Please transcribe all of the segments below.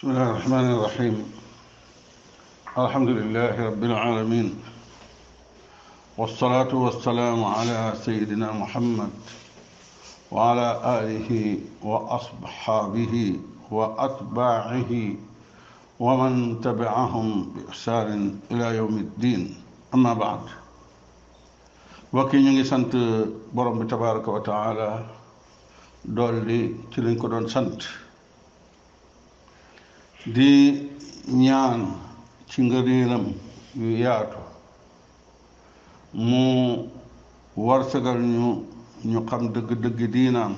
بسم الله الرحمن الرحيم الحمد لله رب العالمين والصلاة والسلام على سيدنا محمد وعلى آله وأصحابه وأتباعه ومن تبعهم بإحسان إلى يوم الدين أما بعد وكي نيغي سنت بروم تبارك وتعالى dolli ci lañ ko doon sant di ñaan ci ngëneelam yu yaatu mu warsagal ñu ñu xam dëgg-dëgg diinaam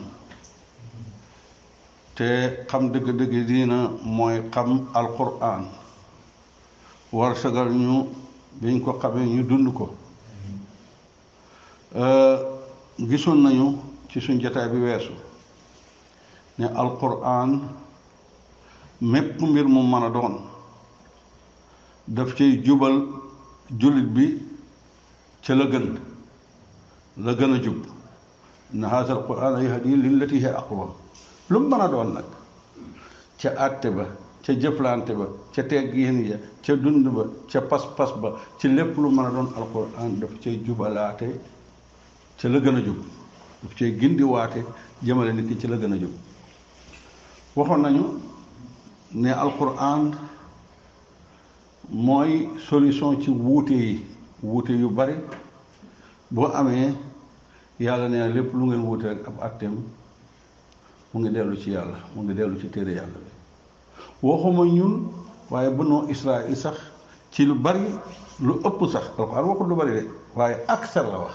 te xam dëgg-dëgg diina mooy xam alquran warsagal ñu biñ ko xamee ñu dund ko gisoon nañu ci suñ jataay bi weesu ne alquran mépp mbir mu mën a doon daf cay jubal jullit bi ca la gën la gën a jub inna haadha alqur'ana yahdi lillati hiya aqwam lu mu mën a doon nag ca àtte ba ca jëflante ba ca teggin ya ca dund ba ca pas-pas ba ci lépp lu mën a doon alquran daf cay jubalaate ca la gën a jub daf cay gindiwaate jëmale nit ki ci la gën a jub waxoon nañu ne alquran mooy solution ci wuute yi wuute yu bari boo amee yàlla nee na lépp lu ngeen wuute rek ab àtteem mu ngi dellu ci yàlla mu ngi dellu ci téere yàlla bi waxuma ñun waaye bënoo Israël sax ci lu bari lu ëpp sax alxuraan waxul lu bari de waaye aksar la wax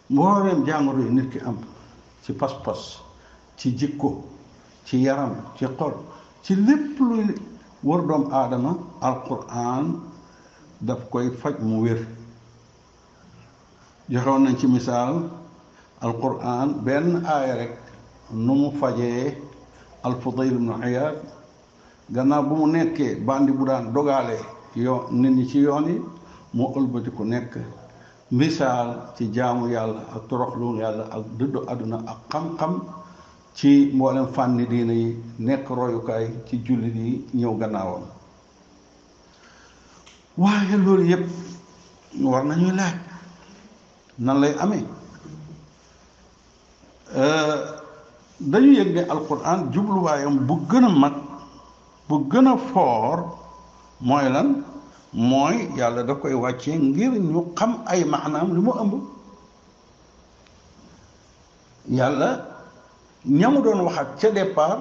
mbooleem jàngoro yi nit ki am ci pas-pas ci jikko ci yaram ci xol ci lépp luy wër doom aadama alquran daf koy faj mu wér joxewoon nañ ci misaal alquran benn aaya rek nu mu fajee alfudayl ibnu iyaad gannaaw bu mu nekkee bandi bu daan dogaale yoon nit ñi ci yoon yi moo ëlbati ku nekk misaal ci jaamu yàlla ak toroxlu yàlla ak dëddu àdduna ak xam-xam ci mboolem fànni diina yi nekk royukaay ci jullit yi ñëw gannaawam waaye loolu yépp war nañuy laaj nan lay amee euh, dañu yëg ne alquran jubluwaayam bu gën a mag bu gën a foor mooy lan mooy yàlla da koy wàccee ngir ñu xam ay maanaam lu mu ëmb yàlla ñamu doon wax ak ca départ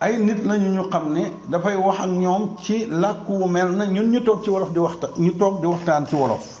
ay nit lañu ñu xam ne dafay wax ak ñoom ci làkku mel na ñun ñu toog ci wolof di waxtaan ñu toog di waxtaan ci wolof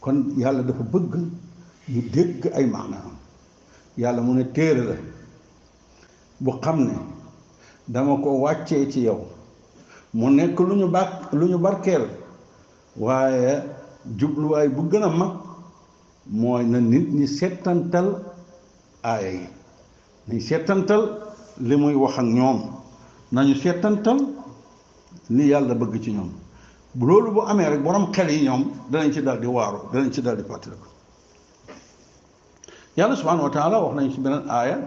kon yàlla dafa bëgg ñu dégg ay maanaam yàlla mu ne téere la bu xam ne dama ko wàccee ci yow mu nekk lu ñu bàkk lu ñu barkeel waaye jubluwaay bu gën a mag mooy na nit ñi settantal aaya yi nañ seetantal li muy wax ak ñoom nañu seetantal li yàlla bëgg ci ñoom loolu bu amee rek borom xel yi ñoom danañ ci daal di waaru danañ ci daal di fàttaliku yàlla subhanahu wa taala wax nañ ci beneen aaya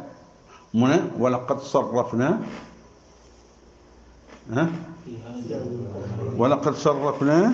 mu ne wa laqad sarrafna ah wa laqad sarrafna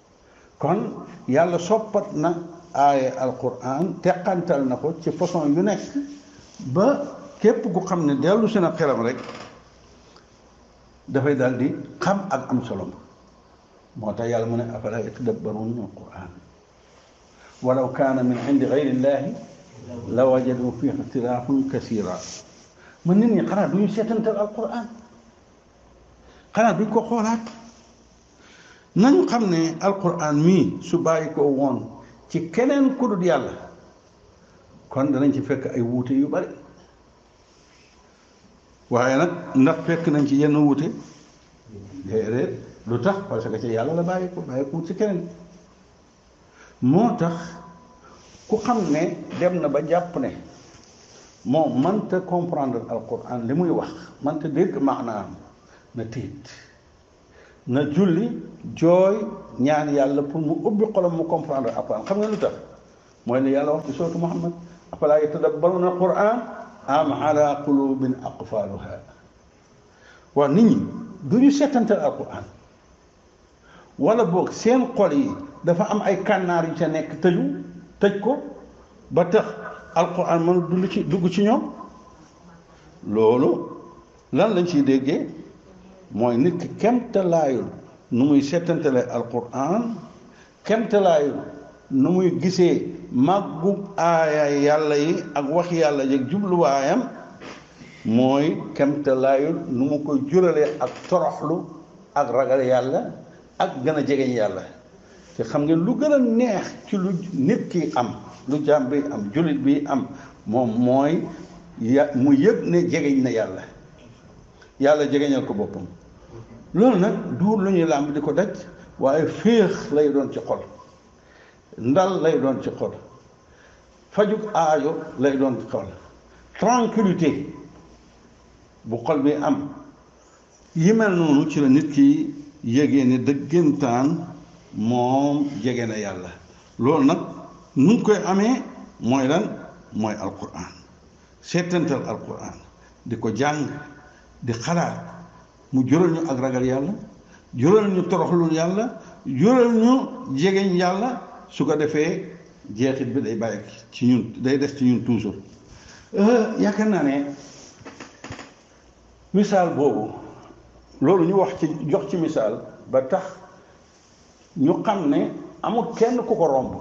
kon yàlla soppat na aaya alquran teqantal na ko ci façon yu nekk ba képp ku xam ne dellu si na xelam rek dafay daal di xam ak am solo moo tax yàlla mu ne afala yatadabbaruuna alquran walaw kaana min indi gayri llahi la wajadu fi ixtilaafan kasira man nit ñi xanaa du ñu seetantal alquran xanaa duñ ko xoolaat nañu xam ne alquran mii su bàyyi ko woon ci keneen ku dul yàlla kon danañ ci fekk ay wuute yu bari waaye nag ndax fekk nañ ci yenn wuute déedéet lu tax parce que ci yàlla la bàyyi ko bàyyi ko ci keneen moo tax ku xam ne dem na ba jàpp ne moom mënta comprendre alquran li muy wax mënta dégg maanaam na tiit na julli jooy ñaan yàlla pour mu ubbi xolam mu comprendre alquran xam nga lu tax mooy ne yàlla wax ci sootu muhammad afalaa yatadabbaruuna alquran am ala qulubin aqfaaluha waaw nit ñi du ñu seetantal alquran wala boog seen xol yi dafa am ay kànnaar yu ca nekk tëju tëj ko ba tax alquran mënul dund ci dugg ci ñoom loolu lan lañ ciy déggee mooy nit ki kemtalaayul nu muy settantale alquran kemtalaayul nu muy gisee màggu aaya yàlla yi ak wax yàlla yeeg jubluwaayam mooy kemtalaayul nu mu ko juralee ak toroxlu ak ragal yàlla ak gën a jegeñ yàlla te xam ngeen lu gën a neex ci lu nit ki am lu jaam bi am jullit bi am moom mooy ya mu yëg ne jegeñ na yàlla yàlla jegeñal ko boppam loolu nag duur lu ñuy làmb di ko daj waaye féex lay doon ci xol ndal lay doon ci xol fajuk aajo lay doon ci xol tranquillité bu xol bi am yi mel noonu ci la nit ki yégée ne dëggantaan moom jege na yàlla loolu nag nu koy amee mooy lan mooy alquran seetantal alquran di ko jàng di xalaat mu jural ñu ak ragal yàlla jural ñu toroxlul yàlla jural ñu jegeñ yàlla su ko defee jeexit bi day bàyyi ci ñun day des ci ñun toujours euh, yaakaar naa ne misaal boobu loolu ñu wax ci jox ci misaal ba tax ñu xam ne amul kenn ku ko romb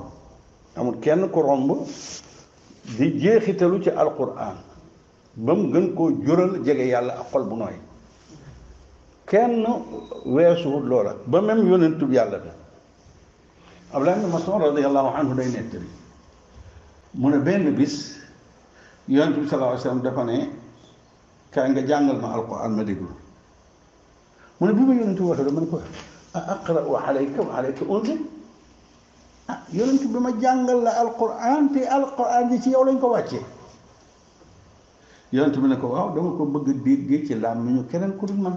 amul kenn ku romb di jeexitalu ci alquran ba mu gën koo jural jege yàlla ak xol bu nooy kenn weesuwut loola ba même yonentub yàlla bi Abdullah ibn Mas'ud radiyallahu anhu day nettali mu ne benn bis yonent bi sallallahu alayhi wa sallam dafa ne kaay nga jàngal ma alquran ma déglu mu ne bi ma yonent bi waxee dama ne ko a aqra'u alayka wa alayka unzil ah yonent bi ma jàngal la alquran te alquran ji ci yow lañ ko wàccee yonent bi ne ko waaw dama ko bëgg a déggee ci làmmiñu keneen ku dul man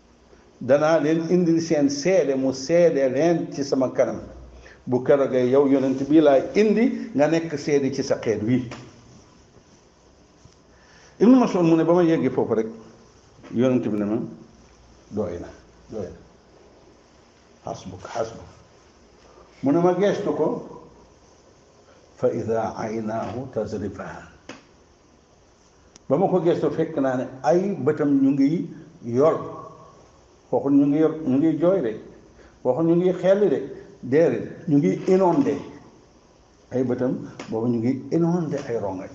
danaa leen indil seen seede mu seede leen ci sama kanam bu kerogee yow yonent bii laay indi nga nekk seede ci sa xeet wii Ibnu Mas'ud mu ne ba ma yeggee foofu rek yonent bi ne ma dooy na dooy na xasbuk xasbuk mu ne ma geestu ko fa ida aynaahu tazrifaan ba ma ko gëstoo fekk naa ne ay bëtam ñu ngi yor waxul ñu ngi yor ñu ngi jooy de waxul ñu ngi xel de déedéet ñu ngi inondé ay bëtam boobu ñu ngi inondé ay rongañ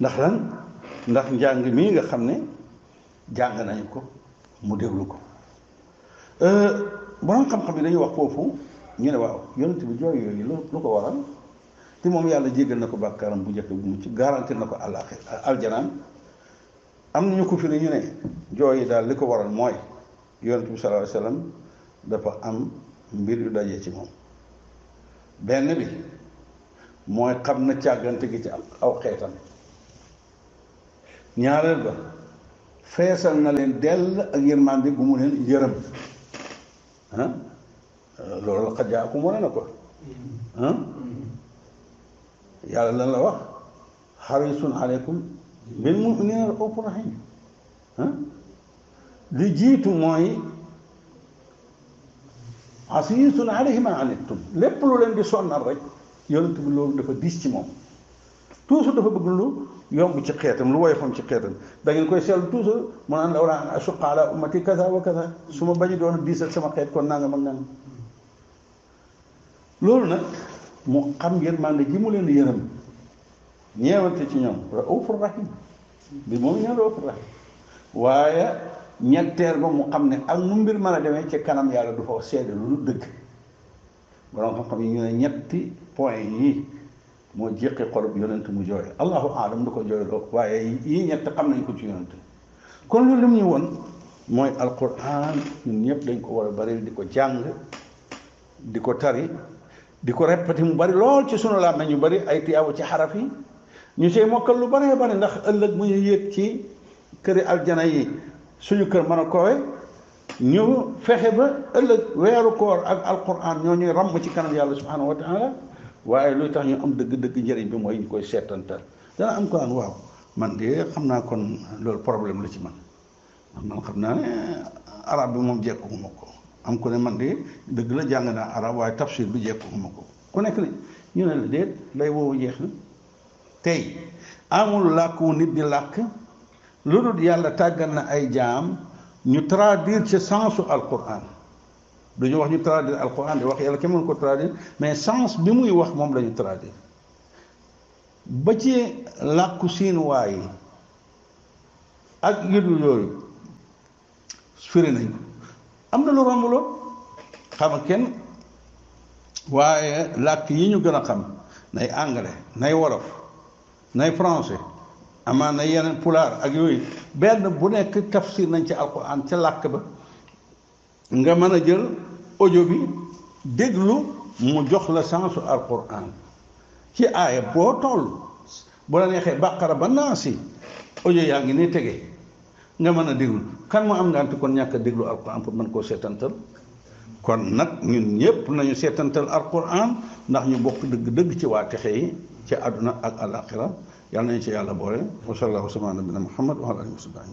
ndax lan ndax njàng mii nga xam ne jàng nañu ko mu déglu ko euh, borom xam-xam yi dañuy wax foofu ñu ne waaw yonent bi jooy yooyu lu ko waral te moom yàlla jéggal na ko bàkkaaram bu njëkk bu mucc garantir na ko àllaaxi aljanaam am na ñu ko fi ne ñu ne jooyi daal li ko waral mooy yonent bi sallallahu alayhi wasallam dafa am mbir yu dajee ci moom benn bi mooy xam na càggante gi ci aw xeetam ñaareel ba feesal na leen dell ak yërmande gu mu leen yërëm ah loolu xat jaa ku mën na ko yàlla lan la wax xarisun aleykum bil mu'minina ra'uufu rahiim li jiitu mooy asiisun aleyhi ma anittum lépp lu leen di sonnal rek yonent bi loolu dafa diis ci moom toujours dafa bëgg lu yomb ci xeetam lu woyofam ci xeetam da ngeen koy seetlu toujours mu naan law laa an ashuqqa ala ummati kaza wa kaza su ma bañu doon diis ak sama xeet kon nangam ak nangam loolu nag mu xam yërmande ji mu leen di yërëm ñeewante ci ñoom raufur rahim bi moom ñeen raufur rahim waaye ñetteel ba mu xam ne ak nu mbir mën a demee ci kanam yàlla du fa seede lu dul dëgg borom xam-xam yi ñu ne ñetti point yi moo jéqi xolub yonent mu jooy allahu alam du ko jooyloo waaye yi ñett xam nañ ko ci yonent kon loolu lim ñu woon mooy alquran ñun ñëpp dañ ko war a bari di ko jàng di ko tari di ko répété mu bari lool ci sunu làmmiñ ñu bari ay tiyaabu ci xaraf yi ñu cay mokkal lu baree bari ndax ëllëg mu ñu yéeg ci këri aljana yi suñu kër mën a kowe ñu fexe ba ëllëg weeru koor ak alquran ñoo ñuy ràmm ci kanam yàlla subhanahu wa taala waaye luy tax ñu am dëgg-dëgg njëriñ bi mooy ñu koy seetantal dana am ko an waaw man de xam naa kon loolu problème la ci man man xam naa ne arab bi moom jekkuma ko am ku ne man de dëgg la jàng naa arab waaye tafsir bi jekkuma ko ku nekk ne ñu ne la déet lay woowu jeex na tey amul làkk wu nit di làkk lu dul yàlla tàggat na ay jaam ñu traduire ci sensu alquran du ñu wax ñu traduire alquran di wax yàlla kenn mënu ko traduire mais sens bi muy wax moom la ñu traduire ba ci làkku siin waay yi ak yu dul yooyu firi nañ ko am na lu romb lool xam nga kenn waaye làkk yi ñu gën a xam nay anglais nay wolof nay français amaan na yeneen pulaar ak yooyu benn bu nekk tafsir nañ ci alquran ca làkk ba nga mën a jël audio bi déglu mu jox la sensu alquran ci aaya boo toll bu la neexee bàqara ba naasi audio yaa ngi ni tege nga mën a déglu kan moo am ngànt kon ñàkk a déglu alquran pour mën koo seetantal kon nag ñun ñëpp nañu seetantal alquran ndax ñu bokk dëgg-dëgg ci waa texe yi ci àdduna ak àlaxira yàlla nañu ci yàlla boole wa sallallahu wa sallam ala nabina muhammad wa ala alihi wa sahbihi